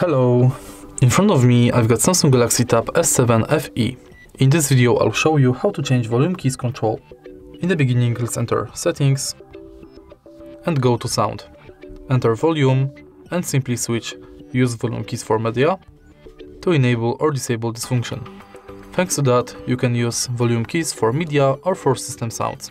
Hello! In front of me I've got Samsung Galaxy Tab S7 FE. In this video I'll show you how to change volume keys control. In the beginning let's enter settings and go to sound. Enter volume and simply switch use volume keys for media to enable or disable this function. Thanks to that you can use volume keys for media or for system sounds.